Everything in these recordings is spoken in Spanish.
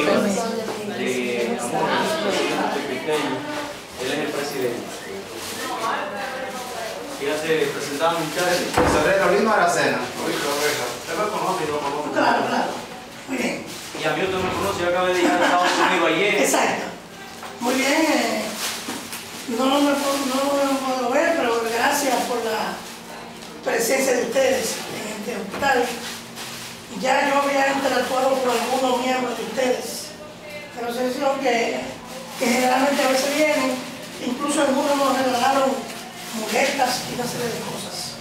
de Amor, él es el presidente. Fíjate, presentamos muchachos. Aracena. Usted me conoce, yo lo conozco. Claro, claro. Muy bien. Y a mí usted me conoce, yo acabé de llegar a Estados Unidos ayer. Exacto. Muy bien. eh, no lo me puedo- no lo puedo ver, pero gracias por la presencia de ustedes en este hospital. Ya yo había interactuado con algunos miembros de ustedes de la asociación que, que generalmente a veces vienen, incluso algunos nos regalaron muletas y una serie de cosas.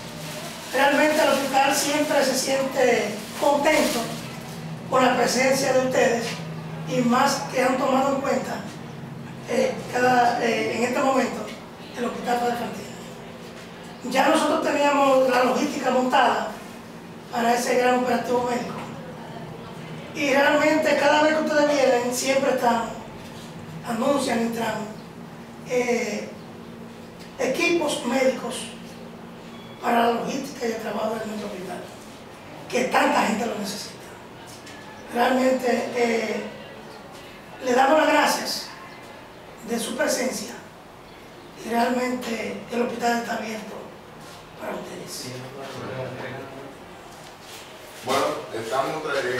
Realmente el hospital siempre se siente contento con la presencia de ustedes y más que han tomado en cuenta eh, cada, eh, en este momento el hospital Padre Fantino. Ya nosotros teníamos la logística montada para ese gran operativo médico. Y realmente cada vez que ustedes vienen siempre están, anuncian, entran eh, equipos médicos para la logística y el trabajo de nuestro hospital, que tanta gente lo necesita realmente eh, le damos las gracias de su presencia y realmente el hospital está abierto para ustedes. Bueno, estamos, eh,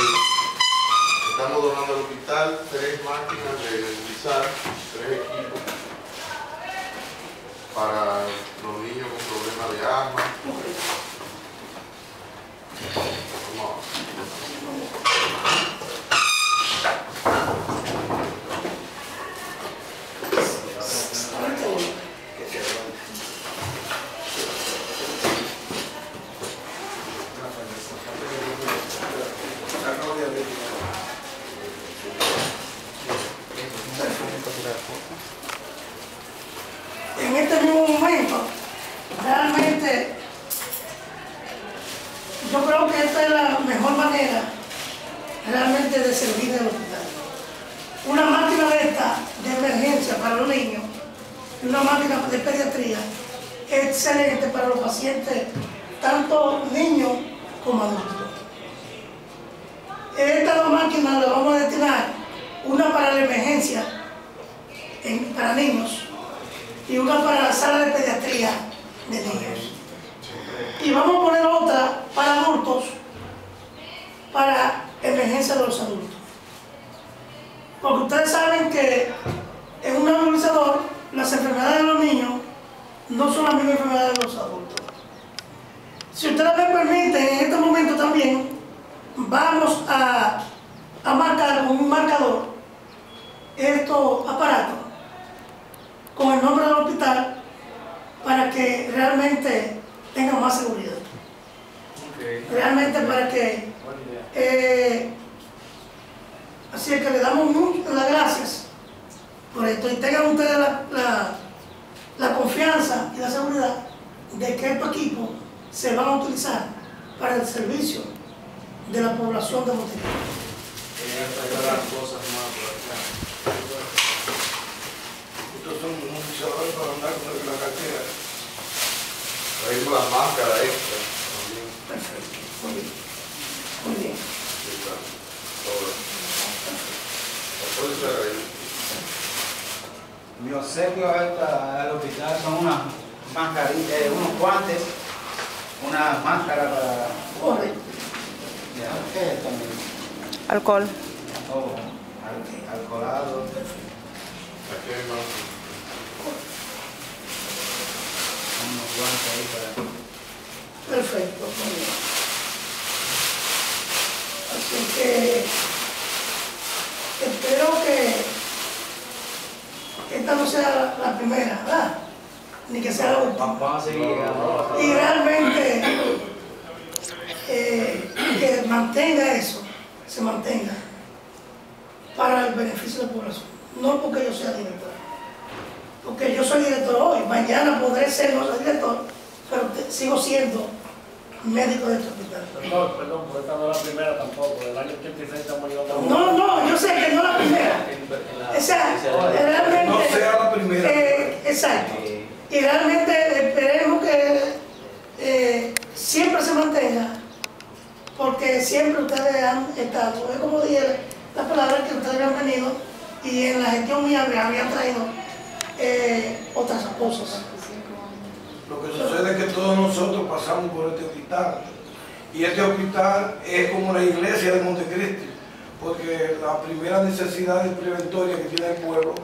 estamos donando al hospital tres máquinas de utilizar, tres equipos para los niños con problemas de asma. Vamos Ahorita voy. En este mismo momento, realmente, yo creo que esta es la mejor manera realmente de servir al hospital. Una máquina de esta de emergencia para los niños y una máquina de pediatría excelente para los pacientes, tanto niños como adultos. Estas dos máquinas las vamos a destinar, una para la emergencia en- para niños y una para la sala de pediatría de niños. Y vamos a poner otra para adultos, para de los adultos. Porque ustedes saben que en un nebulizador las enfermedades de los niños no son las mismas enfermedades de los adultos. Si ustedes me permiten, en este momento también vamos a, a marcar con un marcador estos aparatos con el nombre del hospital para que realmente tengan más seguridad. Realmente para que eh, así es que le damos muchas las gracias por esto y tengan ustedes la, la- la confianza y la seguridad de que estos equipos se van a utilizar para el servicio de la población de Montevideo. Estos son luchadores para andar con la cartera. Traímos las máscaras extra también. Perfecto, muy bien. Muy bien. Aquí está, todo. Puede ser ahí. Mi obsequio esta- al hospital son unas mascarillas, eh, unos guantes, una máscara para... Correcto. Ya, ¿qué es también? Alcohol. Oh, al- alcoholado. Aquí hay más. unos guantes ahí para... Perfecto. Así que espero que esta no sea la primera, ¿verdad? Ni que sea la última. Y realmente eh, que mantenga eso, se mantenga para el beneficio de la población. No porque yo sea director, porque yo soy director hoy, mañana podré ser no soy director, pero te- sigo siendo médico de este hospital. Perdón, perdón, porque esta no es la primera tampoco. Del año 86 estamos llegando a No, no, yo sé que no la primera. O sea, realmente. Primera. eh, exacto. Y realmente esperemos que eh, siempre se mantenga, porque siempre ustedes han estado, es como dije la palabra que ustedes habían venido y en la gestión mía me habían traído eh, otras cosas. Lo que sucede es que todos nosotros pasamos por este hospital. Y este hospital es como la iglesia de Montecristi, porque las primeras necesidades preventorias que tiene el pueblo